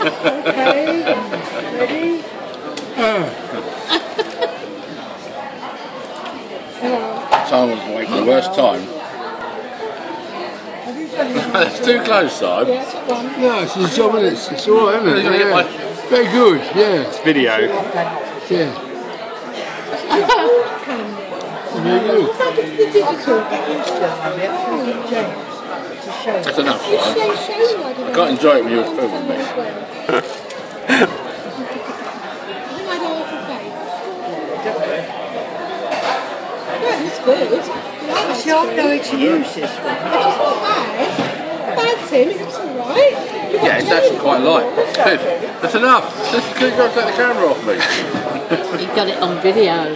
okay. Ready? Simon's away for the worst time. Have you done it? That's too close, Simon. Yes. No, it's his job, isn't it? It's all right, isn't it? You're Yeah. Very good, yeah, It's Video. yeah. Very good. How did the digital James, to show That's enough. Simon. Show, show you, I I can't enjoy it when you're filming me. It's good. I know to use this one. It's not bad. Bad Tim, it looks alright. Yeah, it's actually quite light. That's enough. Just to take the camera off me. You've got it on video.